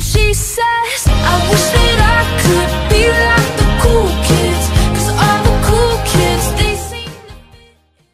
She says